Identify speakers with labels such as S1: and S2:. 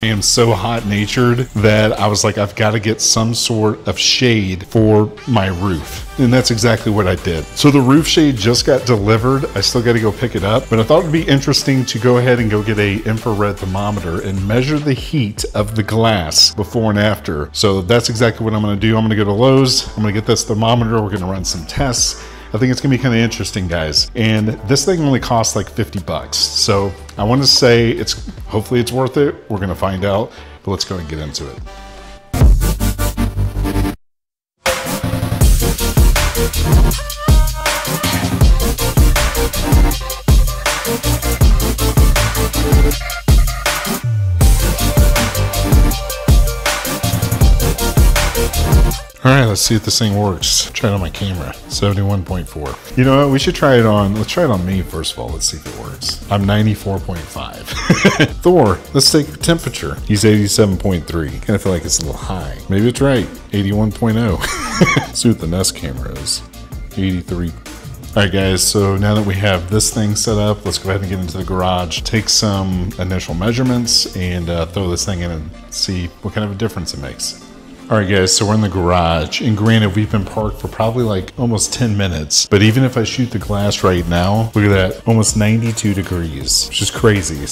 S1: I am so hot natured that I was like, I've got to get some sort of shade for my roof. And that's exactly what I did. So the roof shade just got delivered. I still got to go pick it up, but I thought it'd be interesting to go ahead and go get a infrared thermometer and measure the heat of the glass before and after. So that's exactly what I'm going to do. I'm going to go to Lowe's. I'm going to get this thermometer. We're going to run some tests. I think it's gonna be kind of interesting, guys. And this thing only costs like 50 bucks. So I want to say it's hopefully it's worth it. We're gonna find out, but let's go and get into it. All right, let's see if this thing works. Try it on my camera. 71.4. You know what? We should try it on. Let's try it on me first of all. Let's see if it works. I'm 94.5. Thor, let's take the temperature. He's 87.3. Kind of feel like it's a little high. Maybe it's right. 81.0. see what the Nest camera is. 83. All right, guys, so now that we have this thing set up, let's go ahead and get into the garage, take some initial measurements, and uh, throw this thing in and see what kind of a difference it makes. All right, guys, so we're in the garage, and granted, we've been parked for probably like almost 10 minutes, but even if I shoot the glass right now, look at that, almost 92 degrees, which is crazy.